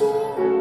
you.